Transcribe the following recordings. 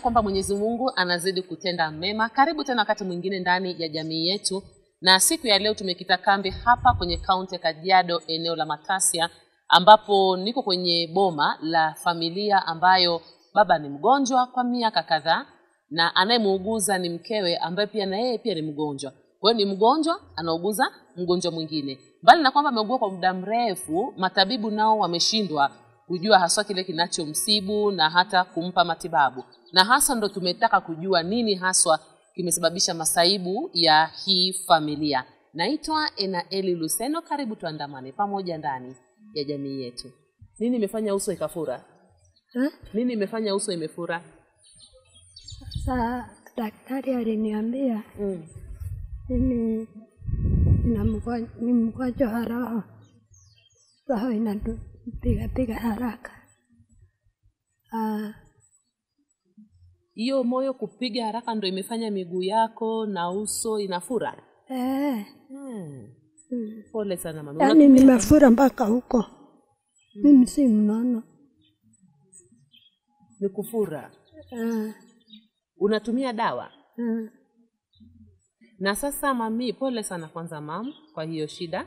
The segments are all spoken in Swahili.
kwamba mwenyezi mungu anazidi kutenda mema. Karibu tena wakati mwingine ndani ya jamii yetu. Na siku ya leo tumekita kambi hapa kwenye kaunti ya kajiado eneo la matasia ambapo niko kwenye boma la familia ambayo baba ni mgonjwa kwa miaka kadhaa na anayemuuguza ni mkewe ambaye pia na yeye pia ni mgonjwa. Kwa hiyo ni mgonjwa anauguza mgonjwa mwingine. Mbali na kwamba ameugua kwa muda mrefu matabibu nao wameshindwa kujua haswa kile kinachomsibu na hata kumpa matibabu. Na hasa ndo tumetaka kujua nini haswa kimesababisha masaibu ya hii familia. Naitwa enaeli luseno karibu tuandamane pamoja ndani ya jamii yetu. Nini imefanya uso ikafura? Ha? nini imefanya uso imefura? Sasa daktari aliniambia mm. mimi ni mgonjwa wa roho, roho inapiga piga haraka. Ah, hiyo moyo kupiga haraka ndo imefanya miguu yako na uso inafura eh, hmm. mm. pole sana mama yaani nimefura mpaka huko. Mimi si mnono. ni kufura uh. unatumia dawa ah, na sasa mami pole sana kwanza mam kwa hiyo shida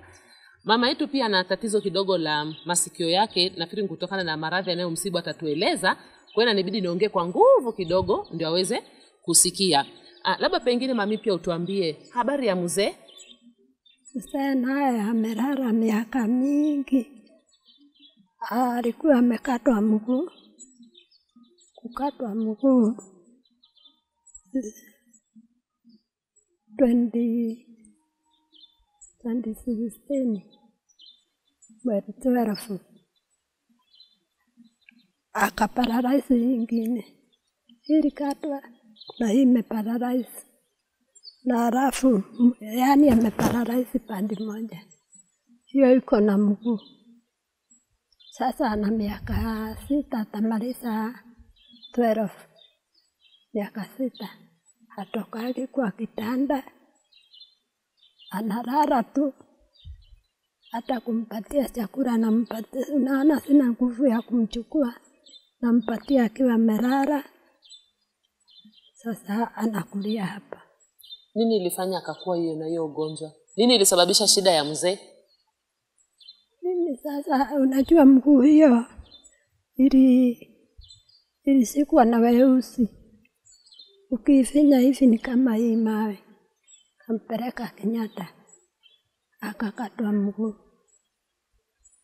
mama yetu pia ana tatizo kidogo la masikio yake nafikiri kutokana na maradhi yanayomsibu atatueleza. Kwa hiyo inanibidi niongee kwa nguvu kidogo ndio aweze kusikia. Ah, labda pengine mami pia utuambie habari ya mzee. Mzee naye amelala miaka mingi, Ah, alikuwa amekatwa mguu, kukatwa mguu. 20 2016 mwezi 12 akaparalaisi ingine ilikatwa na hii imeparalaisi na halafu yaani ameparalaisi pande moja, hiyo iko na mguu. Sasa ana miaka sita, atamaliza 12 miaka sita, atokagi kwa kitanda, analala tu, hata kumpatia chakula nampatia, naona sina nguvu ya kumchukua, nampatia akiwa amelala. Sasa anakulia hapa. nini ilifanya akakuwa hiyo na hiyo ugonjwa nini ilisababisha shida ya mzee Mimi sasa, unajua mguu hiyo ili ilisikuwa na weusi, ukiifinya hivi ni kama hii mawe. Kampeleka Kenyatta akakatwa mguu.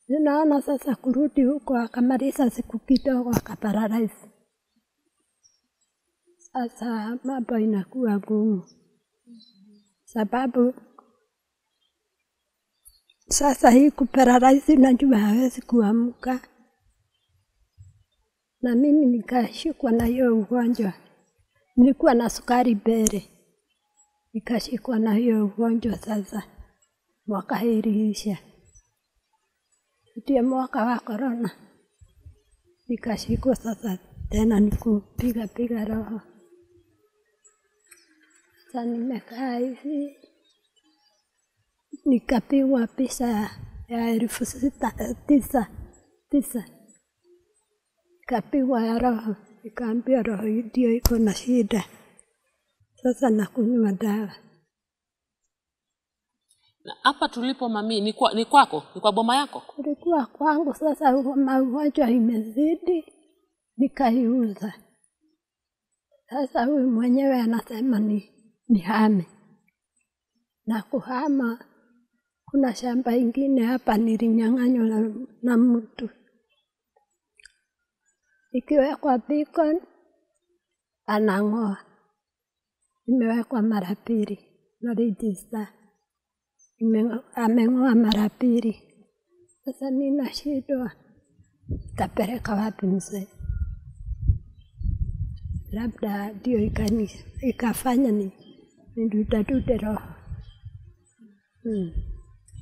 Ninaona sasa kurudi huko, akamaliza siku kidogo akaparalaisi. Sasa mambo inakuwa gumu sababu sasa hii kuparalaisi, najua hawezi kuamka, na mimi nikashikwa na hiyo ugonjwa. Nilikuwa na sukari mbele, nikashikwa na hiyo ugonjwa. Sasa. Iliisha, ndio mwaka wa korona, nikashikwa sasa tena nikupiga piga roho. Sasa nimekaa hivi. Nikapigwa pesa ya elfu sita tisa tisa, nikapigwa ya roho, nikaambia roho ndio iko na shida, sasa nakunywa dawa. na hapa tulipo mami ni, kwa, ni kwako ni kwa boma yako Kulikuwa kwangu, sasa ugo- magonjwa imezidi, nikaiuza. Sasa huyu mwenyewe anasema ni, ni hame na kuhama. Kuna shamba ingine hapa nilinyang'anywa na, na mtu, ikiwekwa beacon anang'oa, imewekwa mara pili na register ameng'oa mara pili. Sasa ninashindwa tapeleka wapi mzee? Labda ndio ikafanya ni nidudadude roho hiyo. hmm.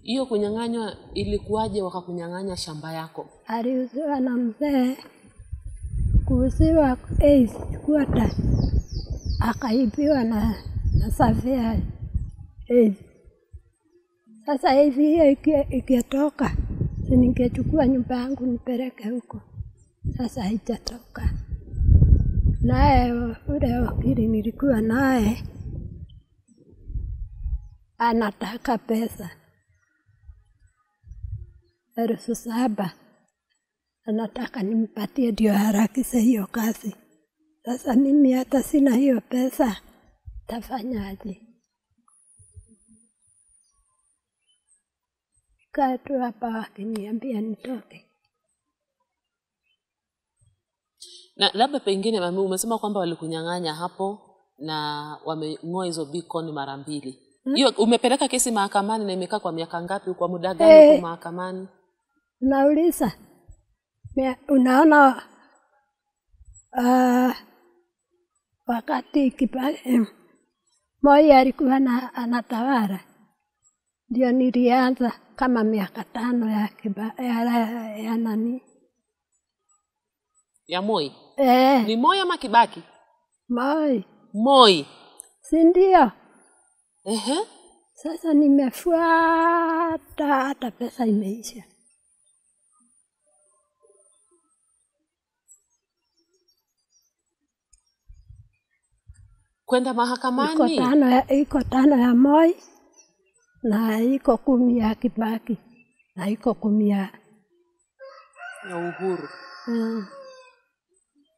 hiyo kunyang'anywa ilikuwaje wakakunyang'anya shamba yako Aliuziwa na mzee, kuuziwa eight quarter, akaibiwa na na Safia hivi. Sasa hivi hiyo iki- ikitoka, ningechukua nyumba yangu nipeleke huko. Sasa haijatoka, naye ule wakili nilikuwa naye anataka pesa elfu saba anataka nimpatie ndio harakishe hiyo kazi. Sasa mimi hata sina hiyo pesa, tafanyaje? Kaa tu hapa wakiniambia nitoke. na labda pengine mami umesema kwamba walikunyang'anya hapo na wameng'oa hizo beacon mara mbili hiyo hmm. umepeleka kesi mahakamani na imekaa kwa miaka ngapi kwa muda gani Hey, huko mahakamani Unauliza, unaona uh, wakati Moi alikuwa na, anatawala, ndio nilianza kama miaka tano ya, ya, ya, ya nani. Ya moi? Eh, ni moi ama kibaki? Moi. Moi. Si ndio? Ehe. Sasa nimefuata hata pesa imeisha. Kwenda iko mahakamani tano ya, iko tano ya Moi na iko kumi ya Kibaki na iko kumi ya ya uhuru. Hiyo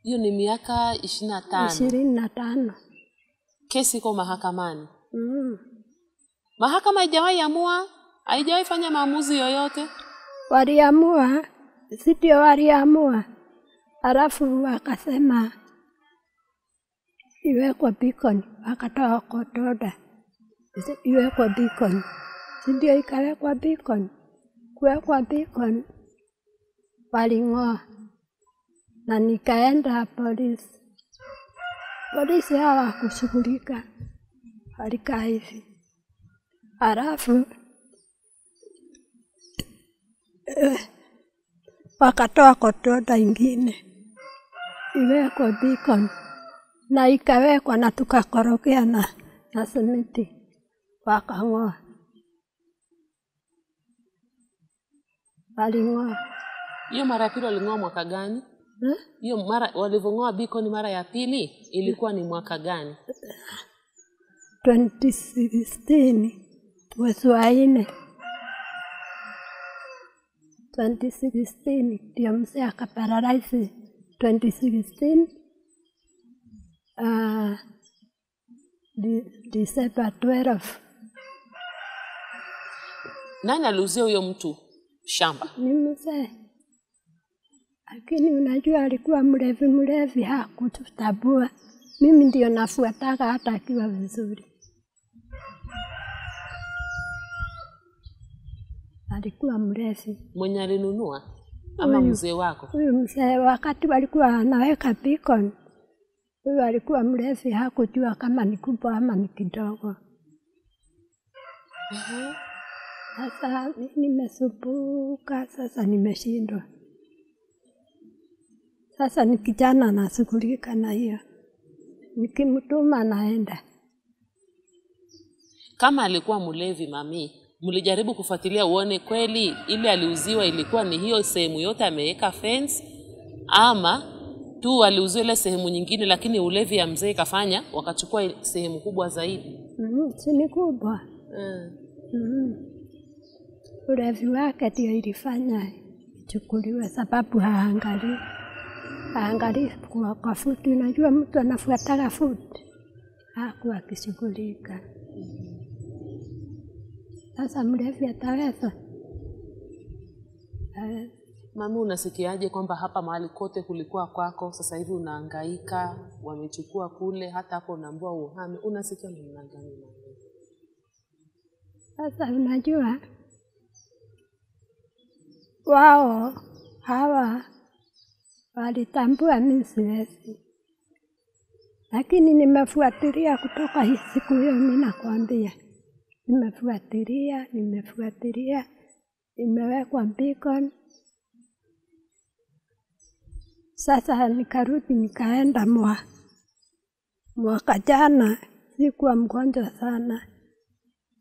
hiyo ni miaka ishirini na tano. Ishirini na tano. kesi iko mahakamani? Mm. mahakama haijawahi amua? Haijawahi fanya maamuzi yoyote? Waliamua, sitio waliamua, alafu wakasema iwekwe beacon, wakatoa kotoda iwekwa beacon, si ndio ikawekwa beacon. Kuwekwa beacon waling'oa na nikaenda polisi. Polisi hawakushughulika, walikaa hivi, halafu wakatoa kotoda ingine. Iwekwa beacon na ikawekwa na tukakorokea na, na simiti wakang'oa, waling'oa. Hiyo mara ya pili waling'oa mwaka gani? Hiyo hiyo mara walivyong'oa ni mara ya pili ilikuwa ni mwaka gani? 2016 mwezi wa nne. 2016 ndio mzee akaparalaisi 2016 uh, De December 12 nani aliuzia huyo mtu shamba ni mzee, lakini unajua alikuwa mlevi mlevi, hakututabua. Mimi ndio nafuataga hata akiwa vizuri. Alikuwa mlevi mwenye alinunua ama mzee wako huyu mzee. Wakati walikuwa anaweka beacon, huyu alikuwa mlevi, hakujua kama ni kubwa ama ni kidogo. Sasa mi- nimesumbuka, sasa nimeshindwa. Sasa ni kijana nashughulika na hiyo, nikimtuma naenda. kama alikuwa mlevi mami mlijaribu kufuatilia uone kweli ile aliuziwa ilikuwa ni hiyo sehemu yote ameweka fence ama tu aliuziwa ile sehemu nyingine lakini ulevi ya mzee kafanya, wakachukua sehemu kubwa zaidi Mm, si ni kubwa mm. mm. Ulevi wake ndio ilifanya ichukuliwe, sababu haangalii haangalii kwa, kwa futi. Unajua mtu anafuataga futi, hakuwa akishughulika. Sasa mlevi ataweza Eh, mami unasikiaje kwamba hapa mahali kote kulikuwa kwako sasa hivi unahangaika, wamechukua kule hata hapo unaambua uhame unasikia namna gani? Sasa unajua wao hawa walitambua mimi siwezi, lakini nimefuatilia kutoka hii siku hiyo. Mimi nakwambia, nimefuatilia nimefuatilia, nimewekwa beacon. Sasa nikarudi nikaenda mwa mwaka jana, sikuwa mgonjwa sana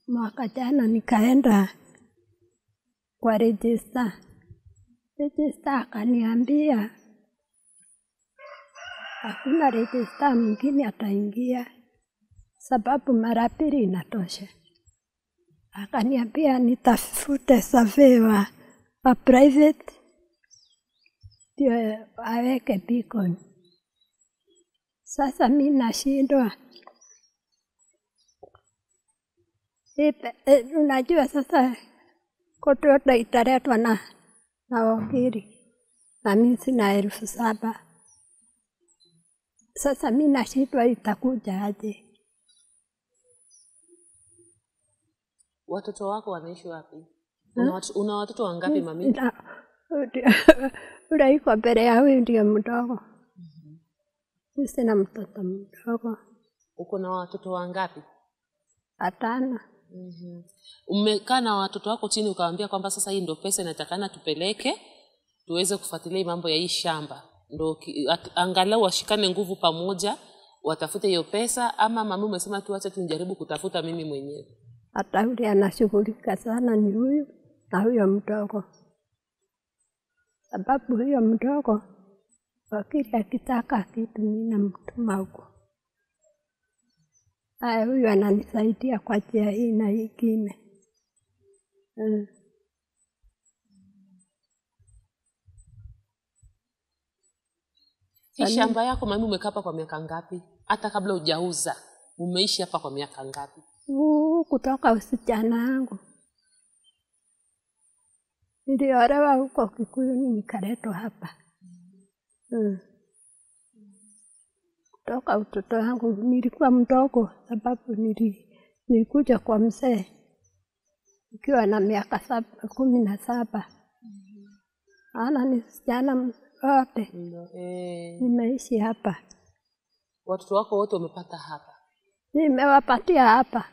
mwaka jana nikaenda kwa rejista. Rejista akaniambia hakuna rejista mwingine ataingia, sababu mara pili inatosha. Akaniambia nitafute survey wa, private ndio aweke beacon. Sasa mi nashindwa Ipe- eh, unajua sasa kototo italetwa na na wakili na mi sina elfu saba. Sasa mi nashindwa itakuja aje? watoto wako wanaishi wapi una watoto wangapi mami Ule mbele ya huyu ndio mdogo. Mi sina mtoto mdogo, uko na watoto wangapi? Hatana. mm umekaa na watoto wako chini ukawambia kwamba sasa hii ndo pesa inatakana tupeleke tuweze kufuatilia mambo ya hii shamba. Ndo angalau washikane nguvu pamoja watafute hiyo pesa ama mami umesema tu acha tunijaribu kutafuta mimi mwenyewe. Hata yule anashughulika sana ni huyu na huyo mdogo, sababu huyo mdogo wakili akitaka kitu mi namtuma huko. Haya, huyu ananisaidia kwa njia hii na ingine mm. hii shamba yako mami umekaa hapa kwa miaka ngapi hata kabla hujauza umeishi hapa kwa miaka ngapi Uu, kutoka usichana wangu niliolewa huko Kikuyuni nikaletwa hapa hmm. Kutoka utoto wangu nilikuwa mdogo, sababu nili, nilikuja kwa mzee nikiwa na miaka saba, kumi na saba. Ana ni sijana wote eh, nimeishi hapa, watoto wako wote umepata hapa nimewapatia hapa.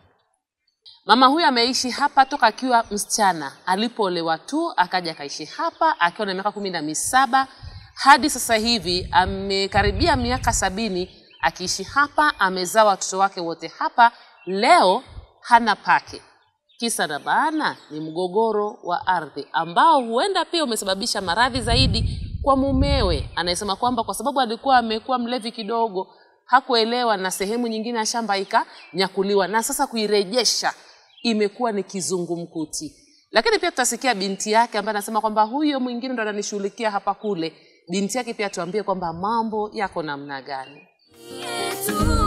Mama huyu ameishi hapa toka akiwa msichana. Alipoolewa tu akaja akaishi hapa akiwa na miaka kumi na misaba. Hadi sasa hivi amekaribia miaka sabini akiishi hapa amezaa watoto wake wote hapa. Leo hana pake. Kisa na maana ni mgogoro wa ardhi ambao huenda pia umesababisha maradhi zaidi kwa mumewe anayesema kwamba kwa sababu alikuwa amekuwa mlevi kidogo hakuelewa na sehemu nyingine ya shamba ikanyakuliwa. Na sasa kuirejesha imekuwa ni kizungumkuti. Lakini pia tutasikia binti yake ambaye anasema kwamba huyo mwingine ndo ananishughulikia hapa kule. Binti yake pia tuambie kwamba mambo yako namna gani. Yetu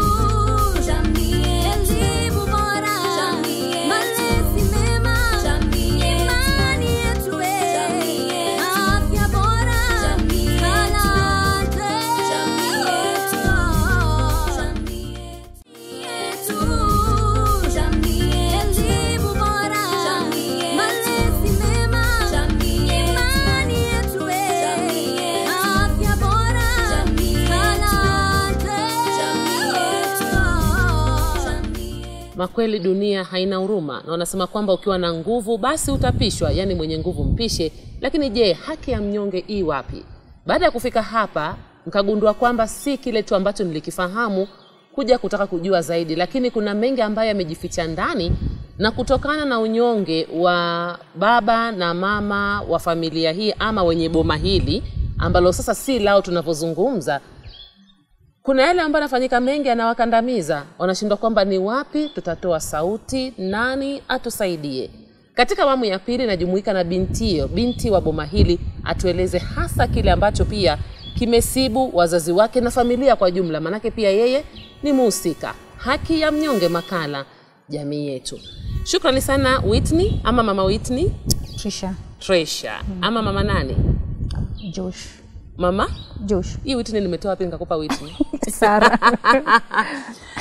makweli dunia haina huruma na wanasema kwamba ukiwa na nguvu basi utapishwa yaani mwenye nguvu mpishe. Lakini je haki ya mnyonge i wapi? Baada ya kufika hapa nkagundua kwamba si kile tu ambacho nilikifahamu kuja kutaka kujua zaidi. Lakini kuna mengi ambayo yamejificha ndani na kutokana na unyonge wa baba na mama wa familia hii ama wenye boma hili ambalo sasa si lao tunavyozungumza kuna yale ambayo yanafanyika mengi yanawakandamiza. Wanashindwa kwamba ni wapi tutatoa sauti nani atusaidie. Katika awamu ya pili najumuika na bintio binti wa boma hili atueleze hasa kile ambacho pia kimesibu wazazi wake na familia kwa jumla. Maanake pia yeye ni muhusika. Haki ya mnyonge makala jamii yetu. Shukrani sana whitney ama mama whitney? Trisha. Trisha. Hmm. ama mama nani? Josh mama? Josh. Hii whitney nimetoa wapi nikakupa whitney Sara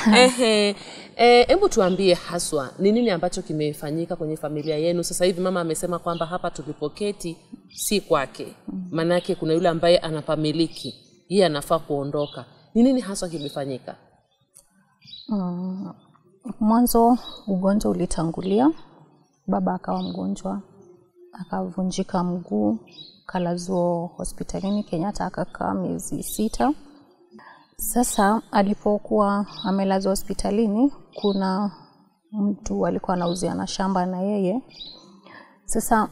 Ehe, eh, hebu tuambie haswa ni nini ambacho kimefanyika kwenye familia yenu? Sasa hivi mama amesema kwamba hapa tulipoketi si kwake. Maanake kuna yule ambaye anapamiliki yeye anafaa kuondoka. Ni nini haswa kimefanyika? Mm, mwanzo ugonjwa ulitangulia. Baba akawa mgonjwa akavunjika mguu kalazwa hospitalini kenyatta akakaa miezi sita. Sasa alipokuwa amelazwa hospitalini kuna mtu alikuwa anauziana shamba na yeye. Sasa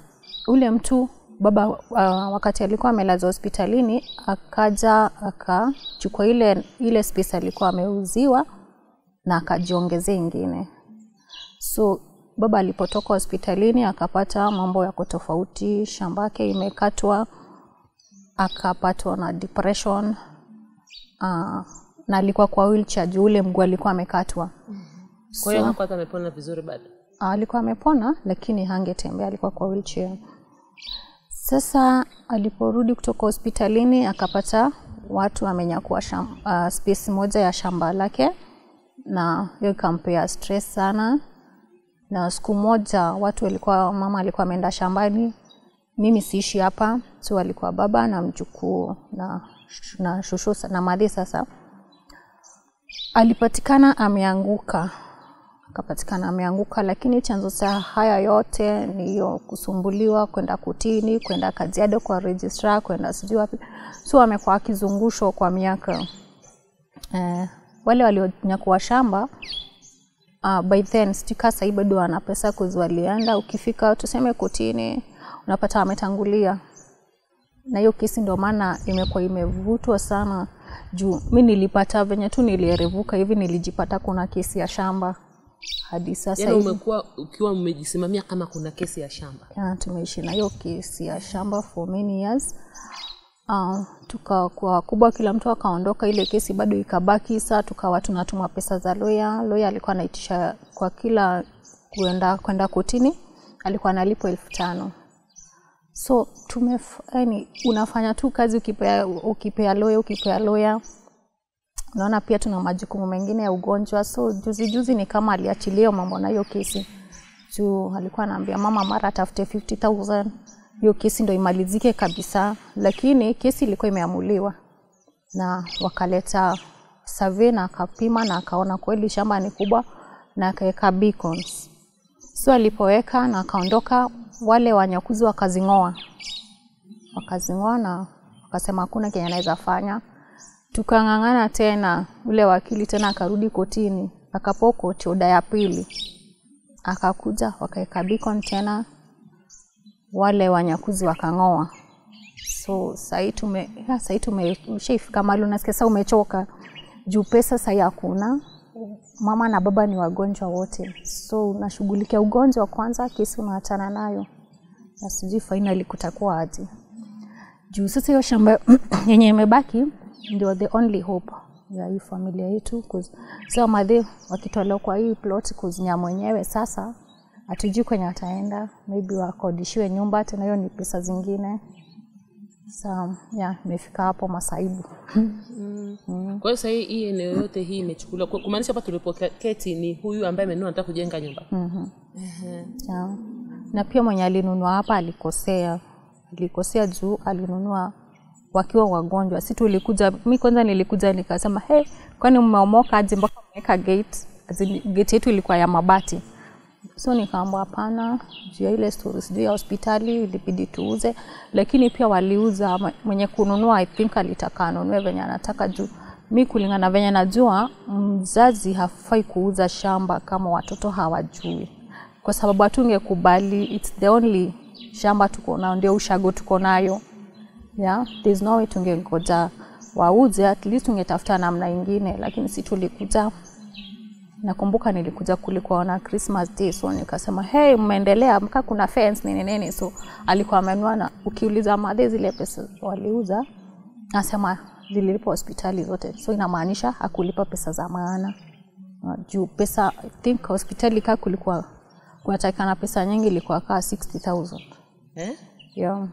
ule mtu baba uh, wakati alikuwa amelazwa hospitalini akaja akachukua ile ile space alikuwa ameuziwa na akajiongezea ingine. So baba alipotoka hospitalini akapata mambo yako tofauti shamba yake imekatwa akapatwa na depression. Uh, na alikuwa kwa wheelchair. Juu ule mguu alikuwa amekatwa. Kwa hiyo hakuwa amepona vizuri bado? Ah, alikuwa amepona lakini hangetembea, alikuwa kwa wheelchair. Sasa aliporudi kutoka hospitalini akapata watu wamenyakua uh, space moja ya shamba lake, na hiyo ikampea stress sana. Na siku moja watu walikuwa, mama alikuwa ameenda shambani, mimi siishi hapa, so alikuwa baba na mjukuu na, na shushu na madhi. Sasa. Alipatikana ameanguka. Akapatikana ameanguka, lakini chanzo cha haya yote ni hiyo kusumbuliwa, kwenda kutini, kwenda Kajiado kwa registrar, kwenda sijui wapi, so amekuwa akizungushwa kwa miaka. Eh, wale walionyakuwa shamba uh, by then stika sahi bado wana pesa kuzwalianda ukifika tuseme kotini unapata ametangulia. Na hiyo kesi ndio maana imekuwa imevutwa sana. Juu mi nilipata venye tu nilierevuka hivi nilijipata kuna kesi ya shamba. Hadi sasa yani umekuwa ukiwa umejisimamia kama kuna kesi ya shamba? Ya, tumeishi na hiyo kesi ya shamba for many years uh, tukakuwa wakubwa, kila mtu akaondoka, ile kesi bado ikabaki. Saa tukawa tunatuma pesa za loya. Loya alikuwa anaitisha kwa kila kuenda kwenda kotini, alikuwa analipwa elfu tano. So tume yani, unafanya tu kazi ukipea ukipea loya ukipea loya unaona pia tuna majukumu mengine ya ugonjwa. So juzi juzi ni kama aliachilia mambo na hiyo kesi. Juu alikuwa anaambia mama mara atafute 50000 hiyo kesi ndo imalizike kabisa lakini kesi ilikuwa imeamuliwa na wakaleta survey na akapima na akaona kweli shamba ni kubwa na akaweka beacons. So alipoweka na akaondoka wale wanyakuzi wakazing'oa. Wakazing'oa na wakasema hakuna kenye anaweza fanya. Tukang'ang'ana tena, ule wakili tena akarudi kotini, akapokoti koti oda ya pili, akakuja wakaweka beacon tena, wale wanyakuzi wakang'oa. So sahii tumeshaifika mali unasikia sasa umechoka juu pesa sahii hakuna. Mama na baba ni wagonjwa wote, so unashughulikia ugonjwa kwanza, kesi unaachana nayo, na sijui finally kutakuwa aje juu sasa hiyo shamba yenye imebaki ndio the only hope ya hii familia yetu sio wakitolewa kwa hii plot kuzinya mwenyewe sasa hatujui kwenye wataenda, maybe wakodishiwe nyumba tena hiyo ni pesa zingine. Sa yeah, imefika hapo masaibu. Mm. kwa hiyo sahii hii eneo yote hii imechukuliwa. Ku- kumaanisha hapa tulipoketi ni huyu ambaye amenunua anataka kujenga nyumba. Mm-hmm. uh-huh. yeah. na pia mwenye alinunua hapa alikosea. Alikosea juu alinunua wakiwa wagonjwa. Si tulikuja mi kwanza nilikuja nikasema hey, kwani mmeomoka aje mpaka mmeweka gate? Gate yetu ilikuwa ya mabati so nikaambwa hapana juu ya ile story sijui ya hospitali ilibidi tuuze. Lakini pia waliuza mwenye kununua i think alitaka anunue venye anataka juu. Mi kulingana venye najua mzazi hafai kuuza shamba kama watoto hawajui. Kwa sababu hatungekubali its the only shamba tuko nayo ndio ushago tuko nayo. Yeah, there's no way tungengoja wauze at least tungetafuta namna ingine lakini si tulikuja nakumbuka nilikuja kulikuwa na Christmas day so nikasema hey mmeendelea mka kuna fence nini nini so alikuwa amenua, na ukiuliza madhe zile pesa waliuza nasema zililipa hospitali zote so inamaanisha hakulipa pesa za maana juu pesa I think hospitali kaa kulikuwa kunatakikana pesa nyingi ilikuwa kaa 60000 eh? yeah.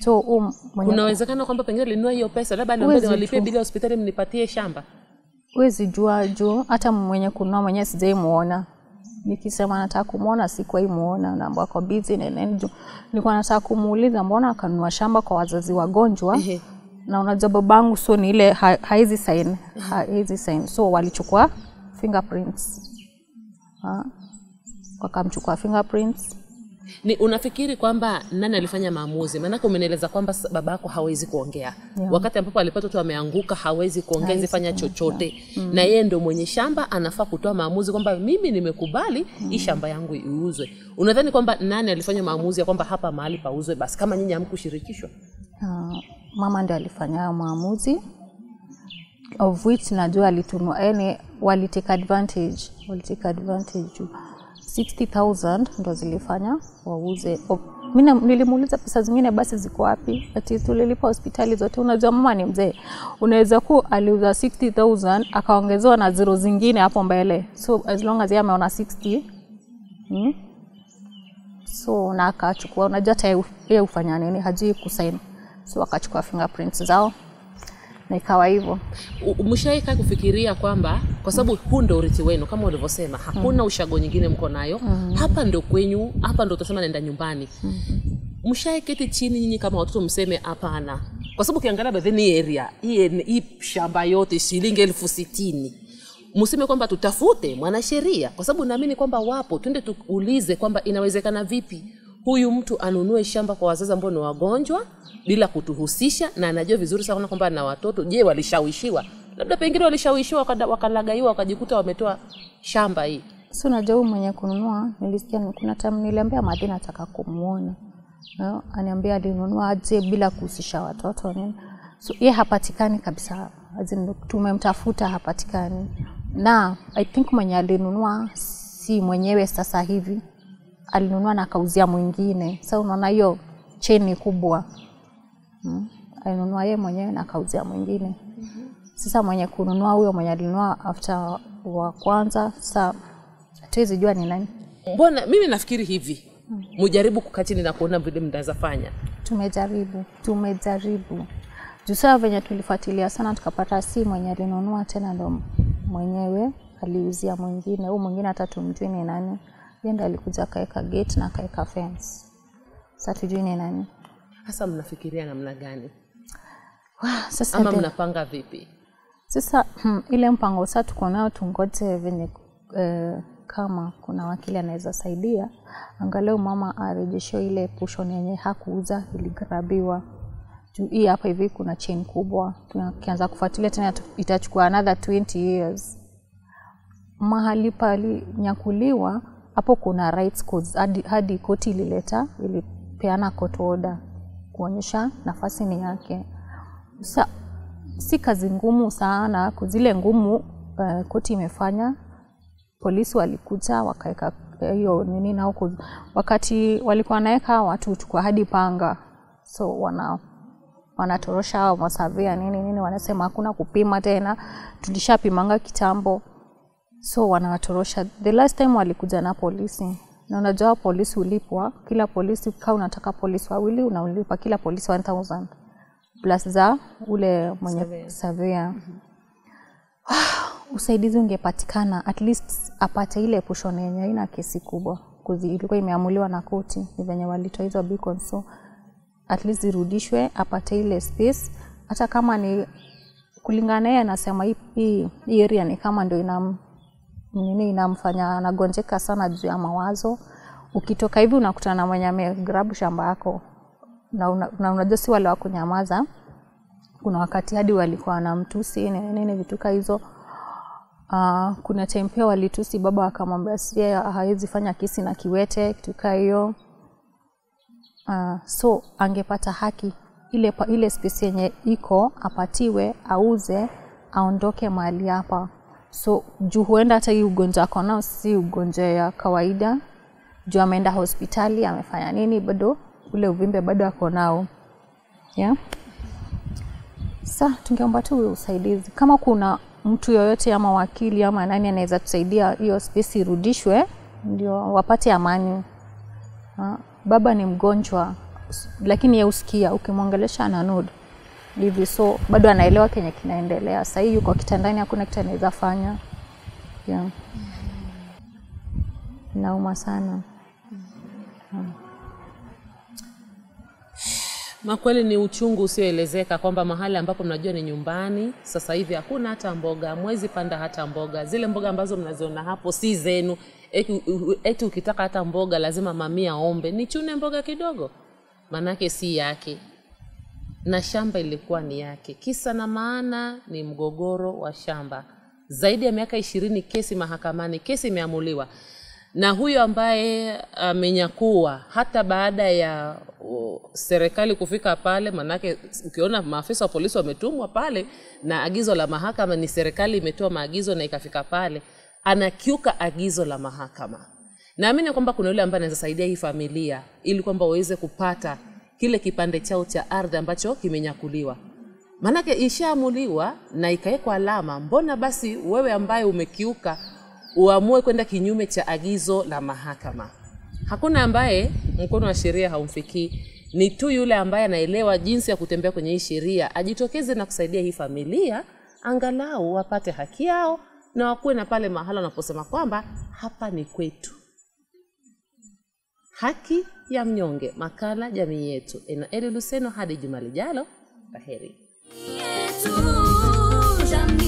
so um, unawezekana kwamba pengine alinunua hiyo pesa labda jua. bili ya hospitali mnipatie shamba huwezi jua juu hata mwenye kunua mwenyewe sijai muona. Nikisema nataka kumwona sikuwai muona. Naambia ako busy neneni juu. Nilikuwa nataka kumuuliza mbona akanunua shamba kwa wazazi wagonjwa? Na unajua babangu so ni ile ha- haizi sign. Haizi sign. So walichukua fingerprints. Ha? wakamchukua fingerprints ni unafikiri kwamba nani alifanya maamuzi maanake umenieleza kwamba baba yako hawezi kuongea Yeah. wakati ambapo alipata tu ameanguka hawezi kuongea Hawezi zifanya yeah. mm. na yeye ndio mwenye shamba anafaa kutoa maamuzi kwamba mimi nimekubali mm. hii shamba yangu iuzwe unadhani kwamba nani alifanya maamuzi ya kwamba hapa mahali pauzwe basi kama nyinyi hamkushirikishwa uh, mama ndio alifanya maamuzi of which najua alitumwa, yani walitake advantage walitake advantage juu 60000 ndo zilifanya wauze. O- mi nilimuuliza pesa zingine basi ziko wapi? Ati tulilipa hospitali zote. Unajua mama ni mzee. Unaweza kuwa aliuza 60000 akaongezewa na zero zingine hapo mbele. So as long as yeye ameona 60 hmm? so na akachukua. Unajua hata yeye- nini? Hajui kusaini so akachukua fingerprints zao na ikawa hivyo. Mshaika kufikiria kwamba kwa sababu huu ndo urithi wenu kama ulivyosema hakuna mm. ushago nyingine mko nayo. Mm. hapa ndo kwenyu hapa ndo utasema naenda nyumbani. Mm. mshaeketi chini nyinyi kama watoto mseme hapana. Kwa sababu ukiangalia badheni hii area hii shamba yote shilingi elfu sitini. Mseme kwamba tutafute mwanasheria kwa sababu naamini kwamba wapo. Twende tuulize kwamba inawezekana vipi huyu mtu anunue shamba kwa wazazi ambao ni wagonjwa bila kutuhusisha na anajua vizuri sana kwamba na watoto. Je walishawishiwa? Labda pengine walishawishiwa wakalagaiwa wakajikuta wametoa shamba hii. Si unajua huyu mwenye kununua nilisikia ni- kuna time niliambia madhi nataka kumwona no? aniambia alinunua aje bila kuhusisha watoto nini. So ye hapatikani kabisa. Tumemtafuta hapatikani. Na i think mwenye alinunua si mwenyewe sasa hivi alinunua na akauzia mwingine. Sasa unaona hiyo cheni kubwa. Hmm? alinunua yeye mwenyewe na akauzia mwingine. Sasa mwenye kununua huyo mwenye alinunua after wa kwanza sasa hatuwezi jua ni nani. Mbona mimi nafikiri hivi. Mujaribu kukaa chini na kuona vile mnaweza fanya. Tumejaribu tumejaribu. Jusaa venye tulifuatilia sana tukapata si mwenye alinunua tena ndo mwenyewe aliuzia mwingine. Huu mwingine hata tumjui ni nani ye ndo alikuja akaweka gate na akaweka fence. Sasa tujui ni nani. Hasa mnafikiria namna gani? Wow, sasa ama mnapanga vipi? Sasa hmm, ile mpango sasa tuko nao tungoje venye eh, kama kuna wakili anaweza saidia. Angalau mama arejeshe ile pushon yenye hakuuza iligrabiwa. Juu hii hapa hivi kuna chain kubwa. Tukianza kufuatilia tena itachukua another 20 years. Mahali palinyakuliwa hapo kuna rights codes. Hadi, hadi koti ilileta ilipeana court order kuonyesha nafasi ni yake. Sa si kazi ngumu sana zile ngumu uh, koti imefanya polisi walikuta wakaweka hiyo hiyo nini na huko, wakati walikuwa wanaweka watu chukua hadi panga. So wana wanatorosha hao masavia nini nini wanasema hakuna kupima tena tulishapimanga kitambo so wanawatorosha. The last time walikuja na polisi. Na unajua polisi ulipwa kila polisi kaa unataka polisi wawili unaulipa. Kila polisi 1000 plus za ule mwenye savia usaidizi ungepatikana. At least apate ile pushon yenye haina kesi kubwa. Kuzi ilikuwa imeamuliwa na koti. Ni venye walitoa hizo beacon, so at least irudishwe apate ile space. Hata kama ni kulingana yeye anasema hii- area ni kama ndio inam nini inamfanya anagonjeka sana juu ya mawazo. Ukitoka hivi unakutana na mwenye amegrabu shamba yako na una- na unajua si wale wa kunyamaza. Kuna wakati hadi walikuwa wanamtusi nini nini vituka hizo. Uh, kuna time pia walitusi baba akamwambia si hawezi fanya kisi na kiwete kituka hiyo. Uh, so angepata haki ile, ile space yenye iko apatiwe auze aondoke mahali hapa so juu huenda hata hii ugonjwa ako nao si ugonjwa ya kawaida juu ameenda hospitali amefanya nini bado ule uvimbe bado ako nao yeah? sa tungeomba tu usaidizi kama kuna mtu yoyote ama wakili ama nani anaweza tusaidia hiyo spesi irudishwe ndio wapate amani ha? baba ni mgonjwa lakini yeusikia ukimwongelesha ana nod hivi so bado anaelewa kenye kinaendelea sahii yuko kitandani hakuna kitu anaweza fanya yeah. nauma sana hmm. Makweli ni uchungu usioelezeka kwamba mahali ambapo mnajua ni nyumbani, sasa hivi hakuna hata mboga, mwezi panda hata mboga. Zile mboga ambazo mnaziona hapo si zenu. Eti, ukitaka hata mboga lazima mamia ombe, nichune mboga kidogo, manake si yake na shamba ilikuwa ni yake. Kisa na maana ni mgogoro wa shamba. Zaidi ya miaka ishirini kesi mahakamani, kesi imeamuliwa na huyo ambaye amenyakua hata baada ya uh, serikali kufika pale, manake ukiona maafisa wa polisi wametumwa pale na agizo la mahakama ni serikali imetoa maagizo na ikafika pale, anakiuka agizo la mahakama. Naamini kwamba kuna yule ambaye anaweza saidia hii familia ili kwamba waweze kupata kile kipande chao cha ardhi ambacho kimenyakuliwa. Maanake ishaamuliwa na ikawekwa alama, mbona basi wewe ambaye umekiuka uamue kwenda kinyume cha agizo la mahakama? Hakuna ambaye mkono wa sheria haumfikii, ni tu yule ambaye anaelewa jinsi ya kutembea kwenye hii sheria ajitokeze na kusaidia hii familia, angalau wapate haki yao na wakuwe na pale mahala wanaposema kwamba hapa ni kwetu. Haki ya mnyonge, makala jamii yetu. ina Eli Luseno, hadi juma lijalo, kwaheri. yetu jamii